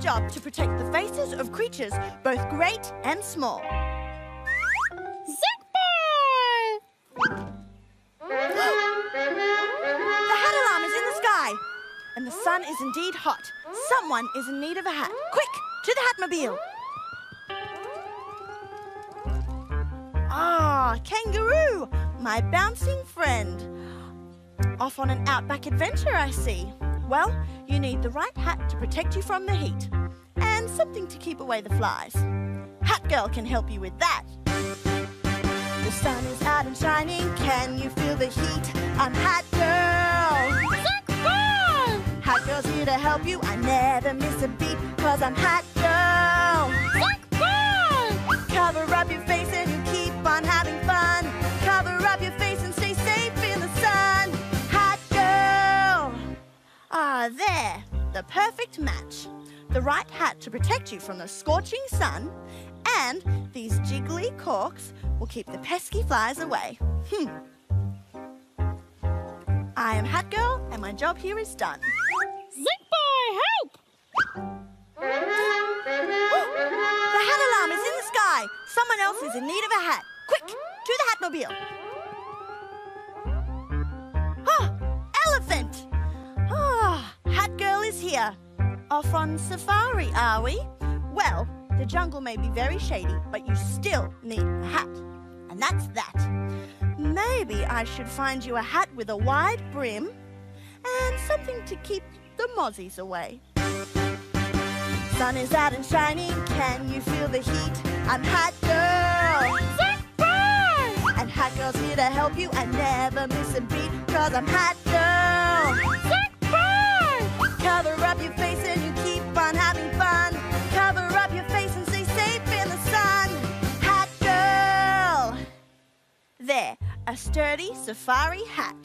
job to protect the faces of creatures both great and small. Zig! The hat alarm is in the sky, and the sun is indeed hot. Someone is in need of a hat. Quick, to the Hatmobile. Ah, kangaroo, my bouncing friend. Off on an outback adventure, I see. Well, you need the right hat to protect you from the heat, and something to keep away the flies. Hat Girl can help you with that. The sun is out and shining, can you feel the heat? I'm Hat Girl. Hat Girl's here to help you, I never miss a beat, cause I'm Hat Girl. The perfect match. The right hat to protect you from the scorching sun, and these jiggly corks will keep the pesky flies away. Hmm. I am Hat Girl, and my job here is done. Zig boy, help! The hat alarm is in the sky. Someone else is in need of a hat. Quick, to the Hatmobile. Off on safari, are we? Well, the jungle may be very shady, but you still need a hat. And that's that. Maybe I should find you a hat with a wide brim and something to keep the mozzies away. Sun is out and shining, can you feel the heat? I'm Hat Girl, and Hat Girl's here to help you and never miss a beat, cause I'm Hat Girl. Cover up your face a sturdy safari hat.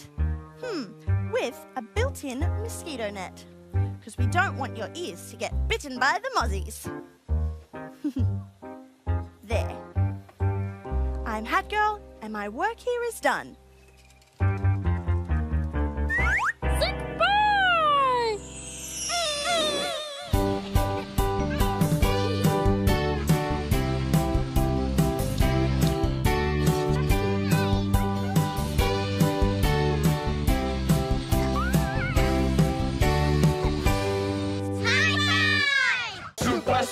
Hmm, with a built-in mosquito net. Because we don't want your ears to get bitten by the mozzies. there. I'm Hat Girl, and my work here is done.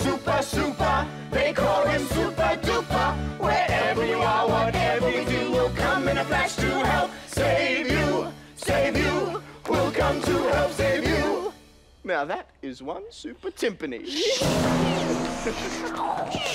Super, super. They call him Super Duper. Wherever you are, whatever you do, we'll come in a flash to help save you. Save you. We'll come to help save you. Now that is one super timpani.